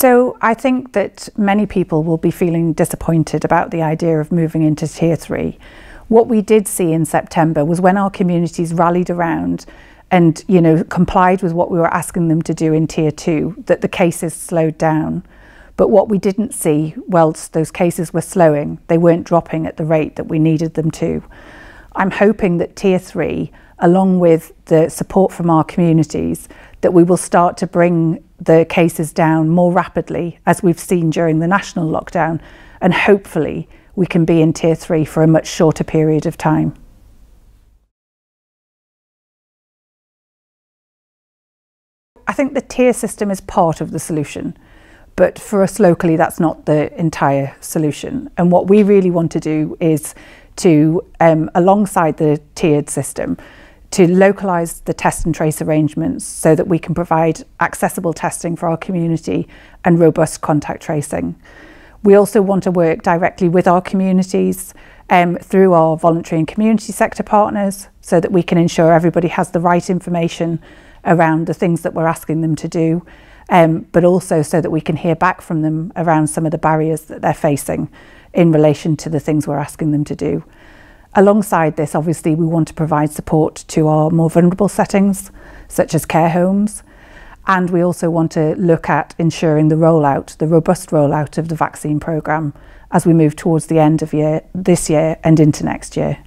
So I think that many people will be feeling disappointed about the idea of moving into tier three. What we did see in September was when our communities rallied around and you know complied with what we were asking them to do in tier two, that the cases slowed down. But what we didn't see, whilst those cases were slowing, they weren't dropping at the rate that we needed them to. I'm hoping that tier three, along with the support from our communities, that we will start to bring the cases down more rapidly as we've seen during the national lockdown and hopefully we can be in tier three for a much shorter period of time. I think the tier system is part of the solution, but for us locally, that's not the entire solution. And what we really want to do is to, um, alongside the tiered system, to localise the test and trace arrangements so that we can provide accessible testing for our community and robust contact tracing. We also want to work directly with our communities um, through our voluntary and community sector partners so that we can ensure everybody has the right information around the things that we're asking them to do, um, but also so that we can hear back from them around some of the barriers that they're facing in relation to the things we're asking them to do. Alongside this, obviously, we want to provide support to our more vulnerable settings, such as care homes. And we also want to look at ensuring the rollout, the robust rollout of the vaccine programme as we move towards the end of year, this year and into next year.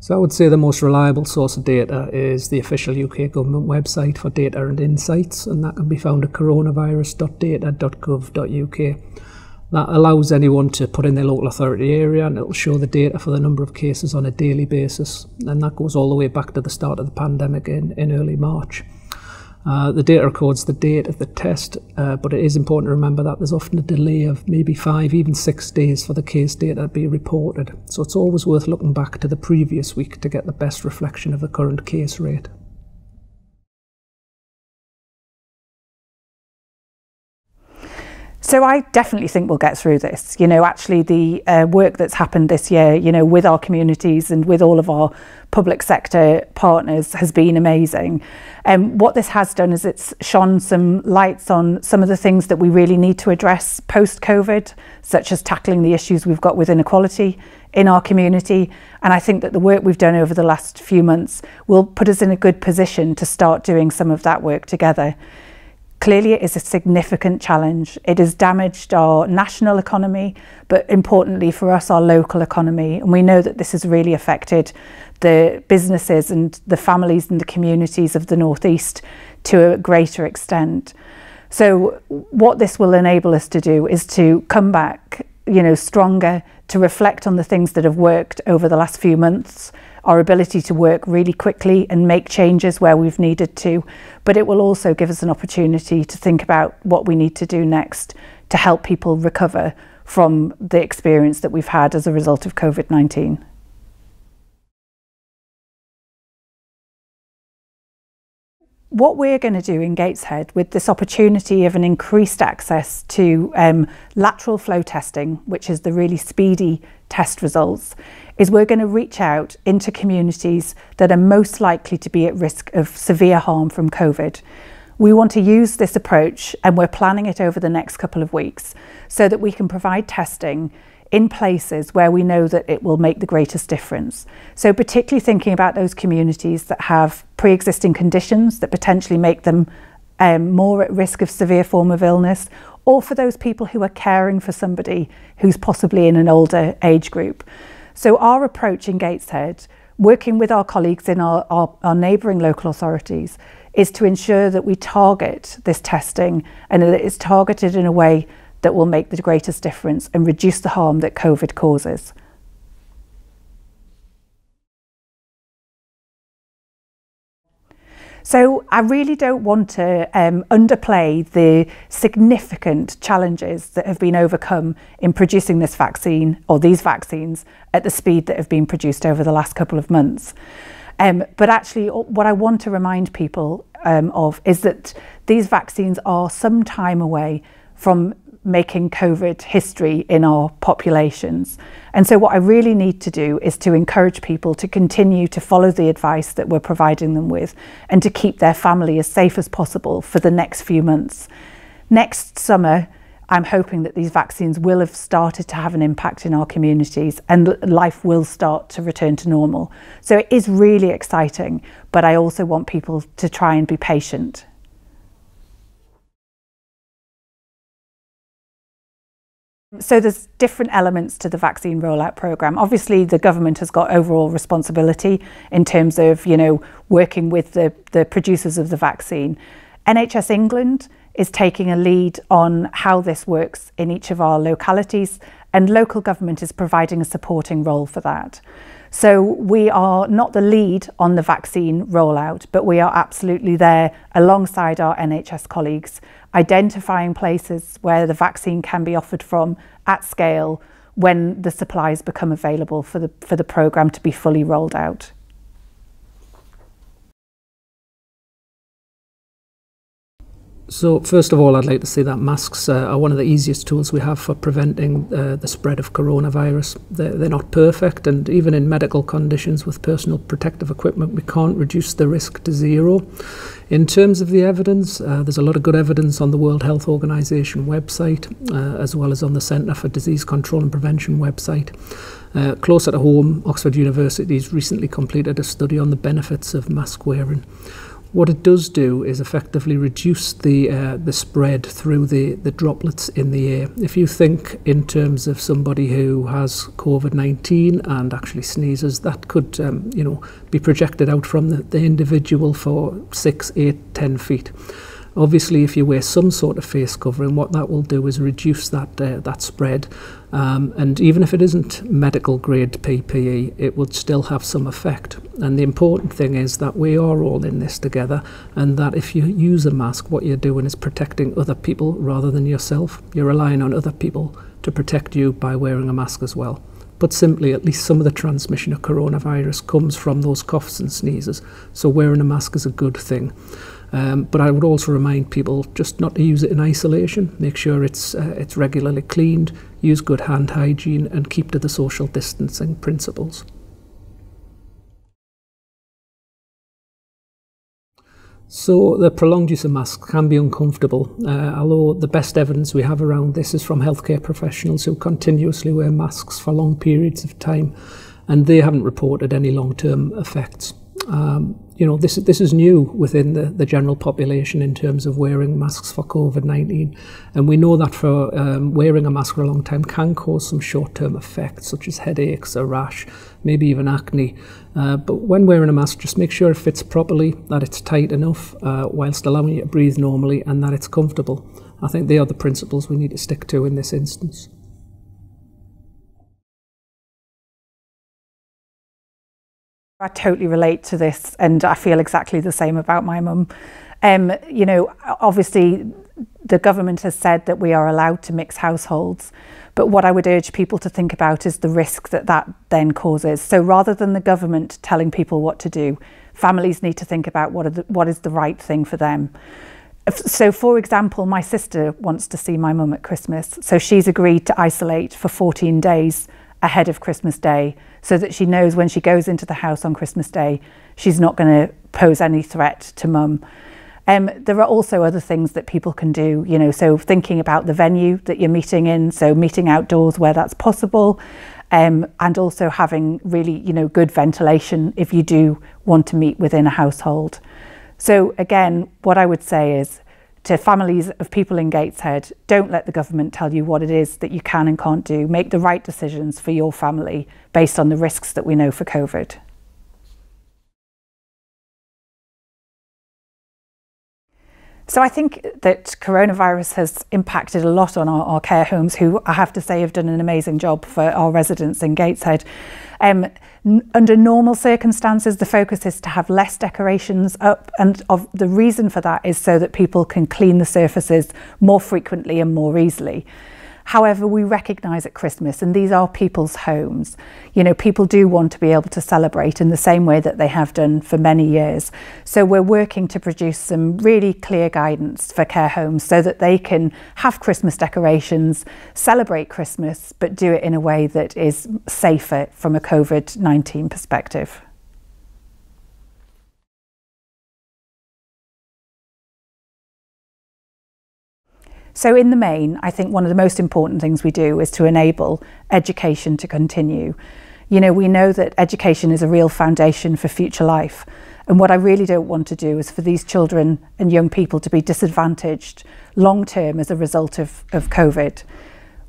So I would say the most reliable source of data is the official UK government website for data and insights, and that can be found at coronavirus.data.gov.uk. That allows anyone to put in their local authority area and it'll show the data for the number of cases on a daily basis. And that goes all the way back to the start of the pandemic in, in early March. Uh, the data records the date of the test, uh, but it is important to remember that there's often a delay of maybe five, even six days for the case data to be reported. So it's always worth looking back to the previous week to get the best reflection of the current case rate. So I definitely think we'll get through this. You know, actually the uh, work that's happened this year, you know, with our communities and with all of our public sector partners has been amazing. And um, what this has done is it's shone some lights on some of the things that we really need to address post-COVID, such as tackling the issues we've got with inequality in our community. And I think that the work we've done over the last few months will put us in a good position to start doing some of that work together. Clearly, it is a significant challenge. It has damaged our national economy, but importantly for us, our local economy. And we know that this has really affected the businesses and the families and the communities of the Northeast to a greater extent. So, what this will enable us to do is to come back, you know, stronger, to reflect on the things that have worked over the last few months our ability to work really quickly and make changes where we've needed to, but it will also give us an opportunity to think about what we need to do next to help people recover from the experience that we've had as a result of COVID 19. What we're going to do in Gateshead with this opportunity of an increased access to um, lateral flow testing, which is the really speedy test results, is we're going to reach out into communities that are most likely to be at risk of severe harm from COVID. We want to use this approach and we're planning it over the next couple of weeks so that we can provide testing in places where we know that it will make the greatest difference. So particularly thinking about those communities that have pre-existing conditions that potentially make them um, more at risk of severe form of illness, or for those people who are caring for somebody who's possibly in an older age group. So our approach in Gateshead, working with our colleagues in our, our, our neighbouring local authorities, is to ensure that we target this testing and that it is targeted in a way that will make the greatest difference and reduce the harm that COVID causes. So I really don't want to um, underplay the significant challenges that have been overcome in producing this vaccine or these vaccines at the speed that have been produced over the last couple of months. Um, but actually, what I want to remind people um, of is that these vaccines are some time away from making COVID history in our populations. And so, what I really need to do is to encourage people to continue to follow the advice that we're providing them with and to keep their family as safe as possible for the next few months. Next summer, I'm hoping that these vaccines will have started to have an impact in our communities and life will start to return to normal. So it is really exciting, but I also want people to try and be patient. So there's different elements to the vaccine rollout program. Obviously, the government has got overall responsibility in terms of, you know, working with the, the producers of the vaccine. NHS England is taking a lead on how this works in each of our localities, and local government is providing a supporting role for that. So we are not the lead on the vaccine rollout, but we are absolutely there alongside our NHS colleagues, identifying places where the vaccine can be offered from at scale when the supplies become available for the, for the programme to be fully rolled out. So first of all, I'd like to say that masks uh, are one of the easiest tools we have for preventing uh, the spread of coronavirus. They're, they're not perfect, and even in medical conditions with personal protective equipment, we can't reduce the risk to zero. In terms of the evidence, uh, there's a lot of good evidence on the World Health Organization website, uh, as well as on the Centre for Disease Control and Prevention website. Uh, closer to home, Oxford University has recently completed a study on the benefits of mask wearing. What it does do is effectively reduce the uh, the spread through the, the droplets in the air. If you think in terms of somebody who has COVID-19 and actually sneezes, that could um, you know be projected out from the, the individual for six, eight, ten feet. Obviously, if you wear some sort of face covering, what that will do is reduce that uh, that spread. Um, and even if it isn't medical grade PPE, it would still have some effect. And the important thing is that we are all in this together, and that if you use a mask, what you're doing is protecting other people rather than yourself. You're relying on other people to protect you by wearing a mask as well. But simply, at least some of the transmission of coronavirus comes from those coughs and sneezes. So wearing a mask is a good thing. Um, but I would also remind people just not to use it in isolation. Make sure it's uh, it's regularly cleaned, use good hand hygiene, and keep to the social distancing principles. So the prolonged use of masks can be uncomfortable, uh, although the best evidence we have around this is from healthcare professionals who continuously wear masks for long periods of time, and they haven't reported any long-term effects. Um, you know, this, this is new within the, the general population in terms of wearing masks for COVID-19. And we know that for um, wearing a mask for a long time can cause some short-term effects, such as headaches, a rash, maybe even acne. Uh, but when wearing a mask, just make sure it fits properly, that it's tight enough, uh, whilst allowing you to breathe normally, and that it's comfortable. I think they are the principles we need to stick to in this instance. I totally relate to this and I feel exactly the same about my mum. Um, you know, obviously the government has said that we are allowed to mix households, but what I would urge people to think about is the risk that that then causes. So rather than the government telling people what to do, families need to think about what, the, what is the right thing for them. So, for example, my sister wants to see my mum at Christmas, so she's agreed to isolate for 14 days ahead of Christmas Day so that she knows when she goes into the house on Christmas Day, she's not going to pose any threat to mum. Um, there are also other things that people can do, you know, so thinking about the venue that you're meeting in, so meeting outdoors where that's possible, um, and also having really, you know, good ventilation if you do want to meet within a household. So again, what I would say is to families of people in Gateshead, don't let the government tell you what it is that you can and can't do. Make the right decisions for your family based on the risks that we know for COVID. So I think that coronavirus has impacted a lot on our, our, care homes, who I have to say have done an amazing job for our residents in Gateshead. Um, under normal circumstances, the focus is to have less decorations up, and of, the reason for that is so that people can clean the surfaces more frequently and more easily. However, we recognise at Christmas, and these are people's homes, you know, people do want to be able to celebrate in the same way that they have done for many years. So we're working to produce some really clear guidance for care homes so that they can have Christmas decorations, celebrate Christmas, but do it in a way that is safer from a COVID 19 perspective. So, in the main, I think one of the most important things we do is to enable education to continue. You know, we know that education is a real foundation for future life. And what I really don't want to do is for these children and young people to be disadvantaged long term as a result of, of COVID.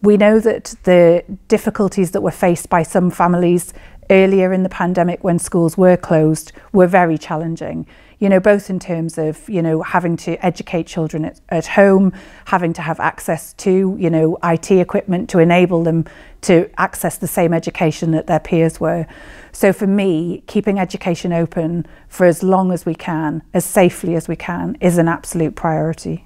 We know that the difficulties that were faced by some families earlier in the pandemic when schools were closed were very challenging you know, both in terms of, you know, having to educate children at, at home, having to have access to, you know, IT equipment to enable them to access the same education that their peers were. So for me, keeping education open for as long as we can, as safely as we can, is an absolute priority.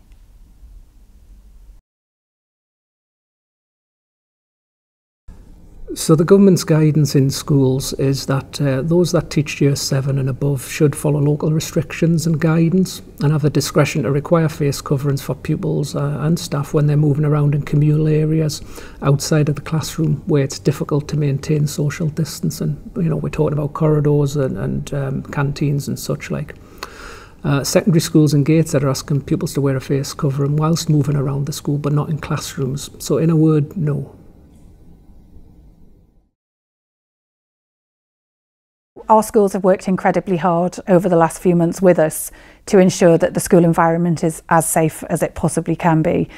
So the government's guidance in schools is that uh, those that teach year 7 and above should follow local restrictions and guidance and have the discretion to require face coverings for pupils uh, and staff when they're moving around in communal areas outside of the classroom where it's difficult to maintain social distancing. You know, we're talking about corridors and, and um, canteens and such like. Uh, secondary schools and Gateshead are asking pupils to wear a face covering whilst moving around the school but not in classrooms. So in a word, no. Our schools have worked incredibly hard over the last few months with us to ensure that the school environment is as safe as it possibly can be.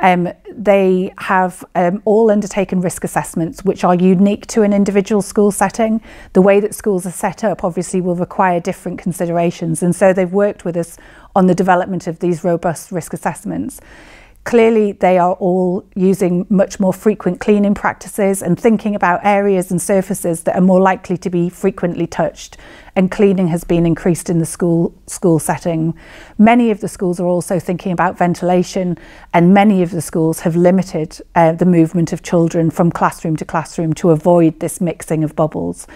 Um, they have um, all undertaken risk assessments which are unique to an individual school setting. The way that schools are set up obviously will require different considerations and so they've worked with us on the development of these robust risk assessments. Clearly, they are all using much more frequent cleaning practices and thinking about areas and surfaces that are more likely to be frequently touched. And cleaning has been increased in the school school setting. Many of the schools are also thinking about ventilation, and many of the schools have limited uh, the movement of children from classroom to classroom to avoid this mixing of bubbles.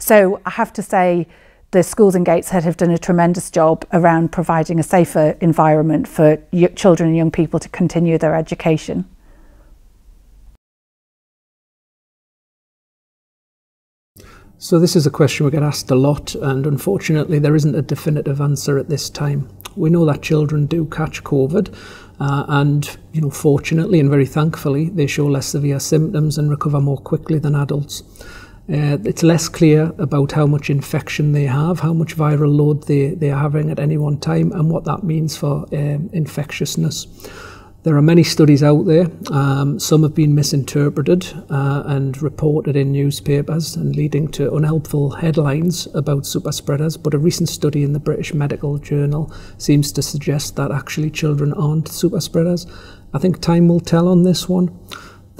So I have to say, the schools in Gateshead have done a tremendous job around providing a safer environment for children and young people to continue their education. So this is a question we get asked a lot and unfortunately there isn't a definitive answer at this time. We know that children do catch COVID uh, and you know fortunately and very thankfully they show less severe symptoms and recover more quickly than adults. Uh, it's less clear about how much infection they have, how much viral load they, they are having at any one time, and what that means for um, infectiousness. There are many studies out there. Um, some have been misinterpreted uh, and reported in newspapers and leading to unhelpful headlines about super spreaders. But a recent study in the British Medical Journal seems to suggest that actually children aren't super spreaders. I think time will tell on this one.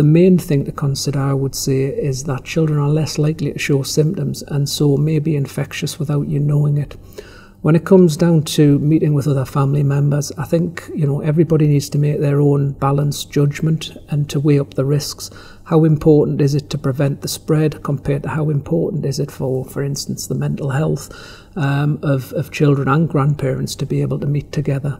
The main thing to consider, I would say, is that children are less likely to show symptoms and so may be infectious without you knowing it. When it comes down to meeting with other family members, I think you know everybody needs to make their own balanced judgment and to weigh up the risks. How important is it to prevent the spread compared to how important is it for, for instance, the mental health um, of, of children and grandparents to be able to meet together?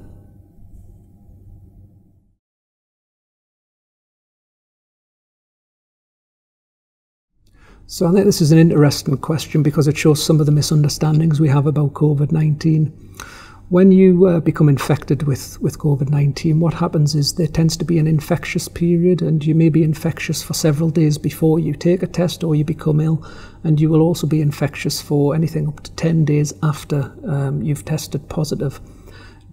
So I think this is an interesting question because it shows some of the misunderstandings we have about COVID-19. When you uh, become infected with, with COVID-19, what happens is there tends to be an infectious period and you may be infectious for several days before you take a test or you become ill and you will also be infectious for anything up to 10 days after um, you've tested positive.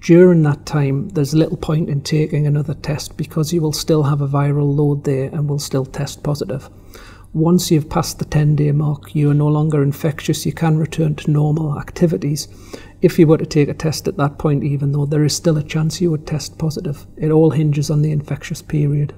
During that time, there's little point in taking another test because you will still have a viral load there and will still test positive once you've passed the 10 day mark, you are no longer infectious, you can return to normal activities. If you were to take a test at that point, even though there is still a chance you would test positive, it all hinges on the infectious period.